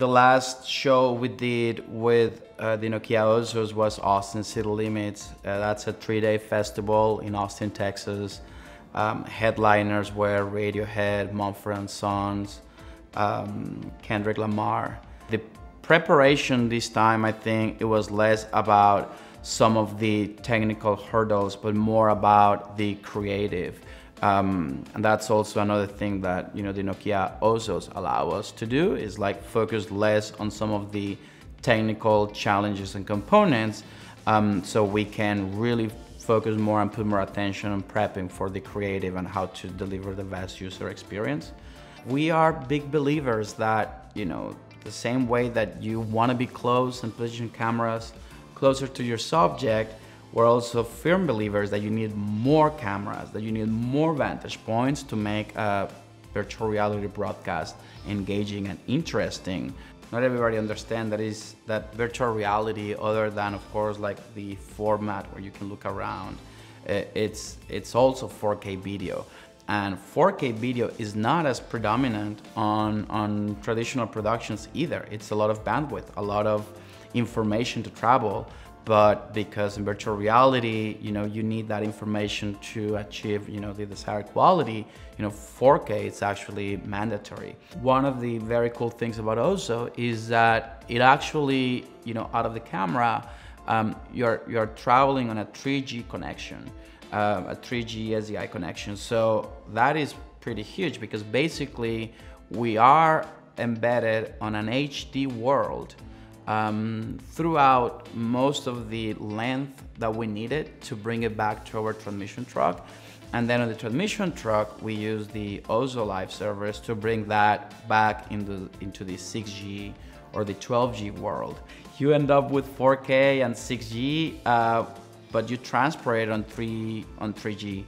The last show we did with uh, the Nokia Ozos was Austin City Limits. Uh, that's a three-day festival in Austin, Texas. Um, headliners were Radiohead, Mumford & Sons, um, Kendrick Lamar. The preparation this time, I think it was less about some of the technical hurdles, but more about the creative. Um, and that's also another thing that you know the Nokia Ozos allow us to do is like focus less on some of the technical challenges and components, um, so we can really focus more and put more attention on prepping for the creative and how to deliver the best user experience. We are big believers that you know the same way that you want to be close and position cameras closer to your subject we're also firm believers that you need more cameras, that you need more vantage points to make a virtual reality broadcast engaging and interesting. Not everybody understands that is that virtual reality, other than of course like the format where you can look around, eh, it's it's also 4K video. And 4K video is not as predominant on, on traditional productions either. It's a lot of bandwidth, a lot of information to travel but because in virtual reality, you know, you need that information to achieve, you know, the desired quality, you know, 4K is actually mandatory. One of the very cool things about Ozo is that it actually, you know, out of the camera, um, you're, you're traveling on a 3G connection, uh, a 3G SDI connection. So that is pretty huge because basically we are embedded on an HD world um, throughout most of the length that we needed to bring it back to our transmission truck. And then on the transmission truck, we use the Ozo Live servers to bring that back into, into the 6G or the 12G world. You end up with 4K and 6G, uh, but you transport it on 3 on 3G,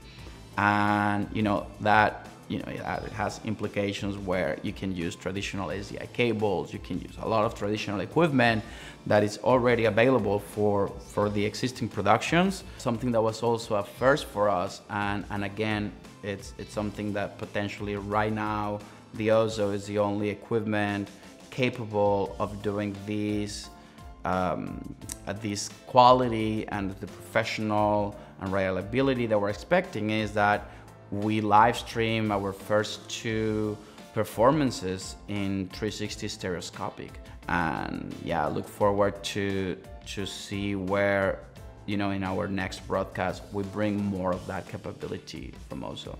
and you know that you know, it has implications where you can use traditional SDI cables, you can use a lot of traditional equipment that is already available for, for the existing productions. Something that was also a first for us, and, and again, it's, it's something that potentially right now, the Ozo is the only equipment capable of doing these um, at this quality and the professional and reliability that we're expecting is that we live stream our first two performances in 360 stereoscopic and yeah look forward to to see where you know in our next broadcast we bring more of that capability from Ozo.